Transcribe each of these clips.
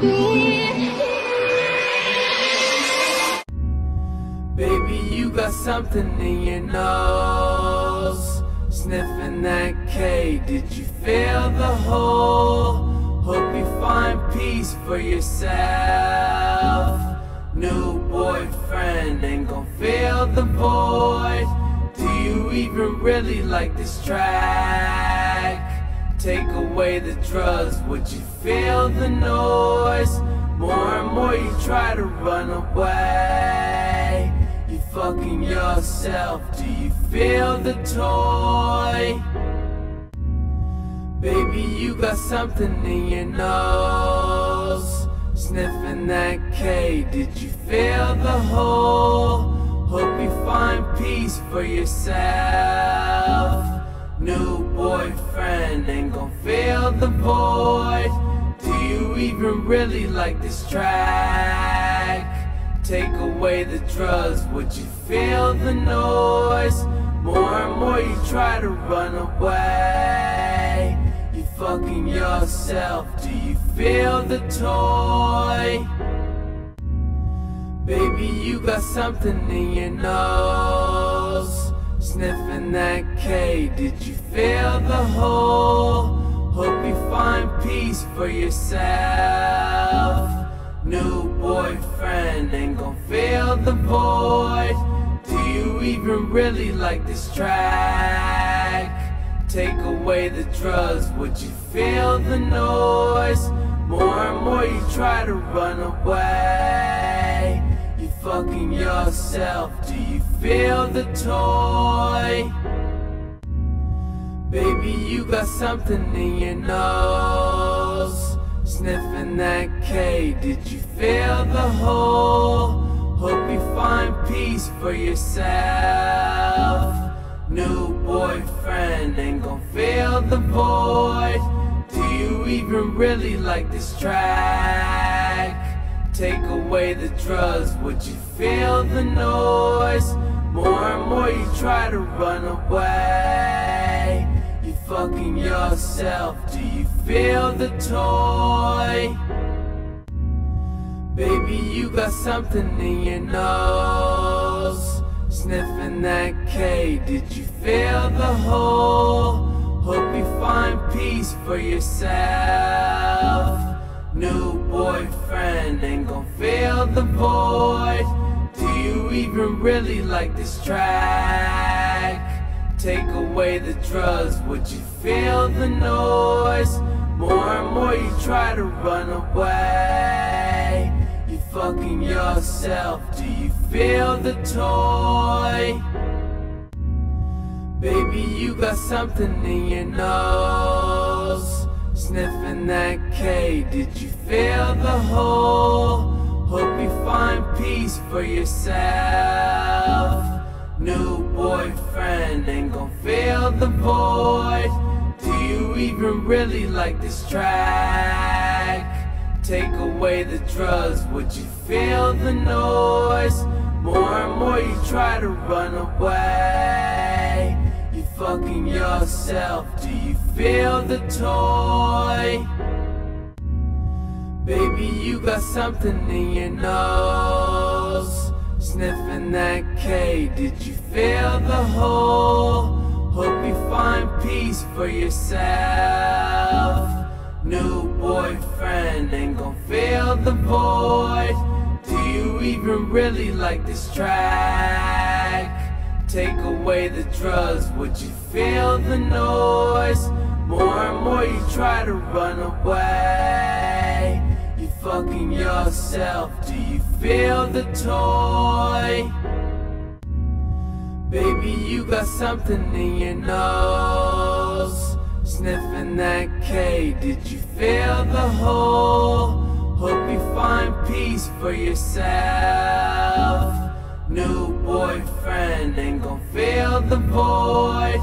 Baby, you got something in your nose. Sniffing that K, did you feel the hole? Hope you find peace for yourself. New boyfriend ain't gon' fill the void. Do you even really like this track? Take away the drugs, would you feel the noise? More and more you try to run away. You fucking yourself, do you feel the toy? Baby, you got something in your nose. Sniffing that K, did you feel the hole? Hope you find peace for yourself. New boyfriend ain't gon' fill the void. Do you even really like this track? Take away the drugs, would you feel the noise? More and more you try to run away. You fucking yourself, do you feel the toy? Baby, you got something in your nose. Sniffing that K, did you feel the hole? Hope you find peace for yourself. New boyfriend ain't gon' fill the void. Do you even really like this track? Take away the drugs, would you feel the noise? More and more you try to run away. You fucking yourself, do you feel the toy? Baby, you got something in your nose. Sniffing that K, did you feel the hole? Hope you find peace for yourself. New boyfriend ain't gon' fill the void. Do you even really like this track? Take away the drugs, would you feel the noise? More and more you try to run away. You fucking yourself, do you feel the toy? Baby, you got something in your nose. Sniffing that K, did you feel the hole? Hope you find peace for yourself. New boyfriend ain't gon' fill the void. Do you even really like this track? Take away the drugs, would you feel the noise? More and more you try to run away. You fucking yourself, do you feel the toy? Baby, you got something in your nose. Sniffing that K, did you feel the hole? Hope you find peace for yourself. New boyfriend ain't gon' fill the void. Do you even really like this track? Take away the drugs, would you feel the noise? More and more you try to run away. Fucking yourself, do you feel the toy? Baby, you got something in your nose. Sniffing that K, did you feel the hole? Hope you find peace for yourself. New boyfriend ain't gon' fill the void. Do you even really like this track? Take away the drugs, would you feel the noise? More and more you try to run away. You fucking yourself, do you feel the toy? Baby, you got something in your nose. Sniffing that K, did you feel the hole? Hope you find peace for yourself. New boyfriend ain't gon' fill the void.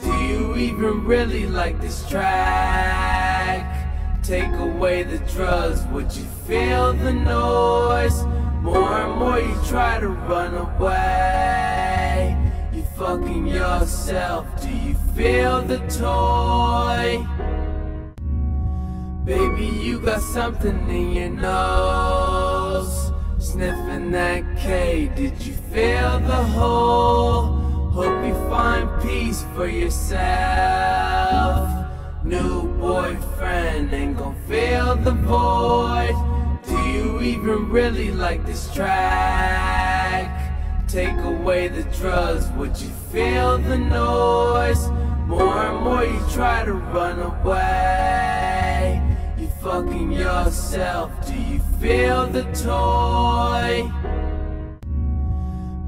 Do you even really like this track? Take away the drugs, would you feel the noise? More and more you try to run away. You fucking yourself, do you feel the toy? Baby, you got something in your nose. That K, did you feel the hole? Hope you find peace for yourself. New boyfriend ain't gon' fill the void. Do you even really like this track? Take away the drugs, would you feel the noise? More and more you try to run away. Fucking yourself, do you feel the toy?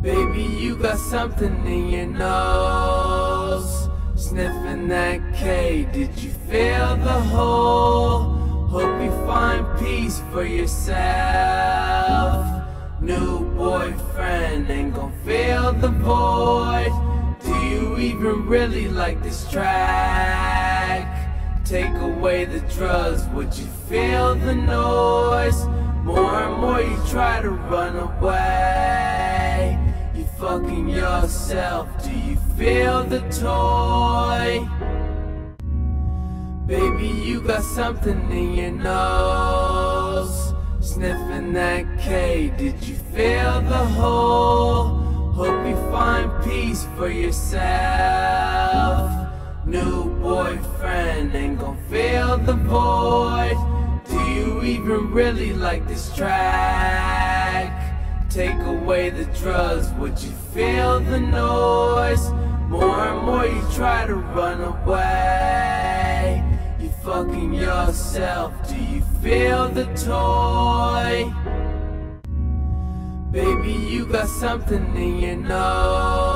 Baby, you got something in your nose. Sniffing that K, did you feel the hole? Hope you find peace for yourself. New boyfriend ain't gon' fill the void. Do you even really like this track? Take away the drugs, would you feel the noise? More and more you try to run away. You fucking yourself, do you feel the toy? Baby, you got something in your nose. Sniffing that K, did you feel the hole? Hope you find peace for yourself. New boyfriend ain't gon' fill the void. Do you even really like this track? Take away the drugs, would you feel the noise? More and more you try to run away. You fucking yourself, do you feel the toy? Baby, you got something in your nose.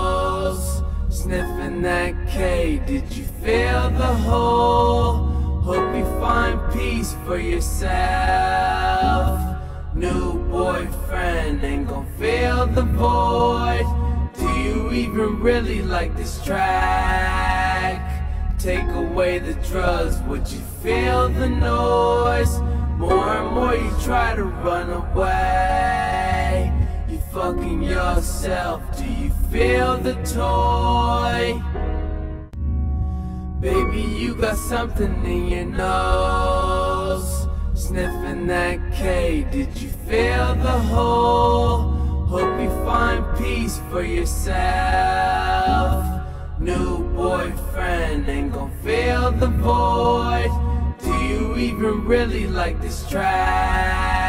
Sniffing that K, did you feel the hole? Hope you find peace for yourself. New boyfriend ain't gon' fill the void. Do you even really like this track? Take away the drugs, would you feel the noise? More and more you try to run away. You yourself, do you feel the toy? Baby, you got something in your nose. Sniffing that K, did you feel the hole? Hope you find peace for yourself. New boyfriend ain't gon' fill the void. Do you even really like this track?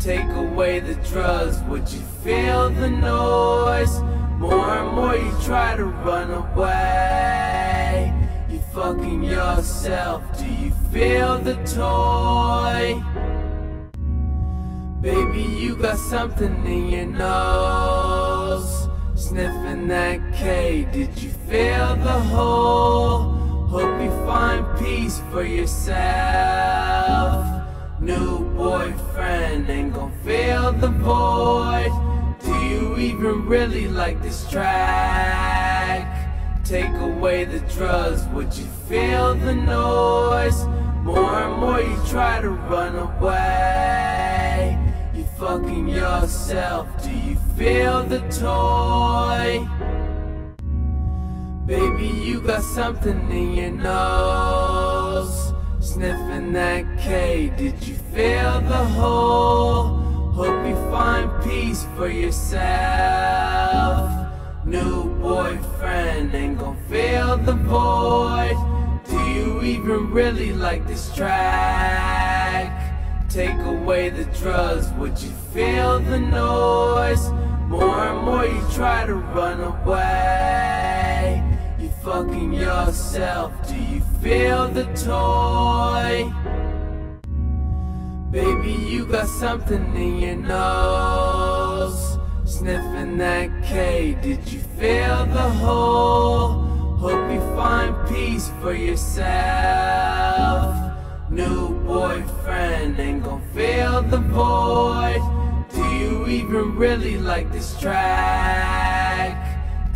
Take away the drugs, would you feel the noise? More and more you try to run away. You fucking yourself, do you feel the toy? Baby, you got something in your nose. Sniffing that K, did you feel the hole? Hope you find peace for yourself. New boyfriend ain't gon' fill the void. Do you even really like this track? Take away the drugs, would you feel the noise? More and more you try to run away. You fucking yourself, do you feel the toy? Baby, you got something in your nose. Sniffing that K, did you feel the hole? Hope you find peace for yourself. New boyfriend ain't gon' fill the void. Do you even really like this track? Take away the drugs, would you feel the noise? More and more you try to run away. You yourself, do you feel the toy? Baby, you got something in your nose. Sniffing that K, did you feel the hole? Hope you find peace for yourself. New boyfriend ain't gon' fill the void. Do you even really like this track?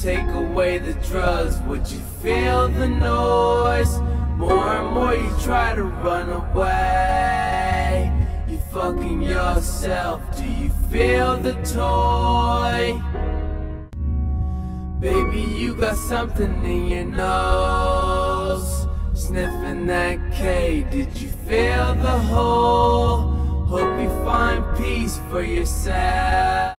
Take away the drugs, would you feel the noise? More and more you try to run away. You fucking yourself, do you feel the toy? Baby, you got something in your nose. Sniffing that K, did you feel the hole? Hope you find peace for yourself.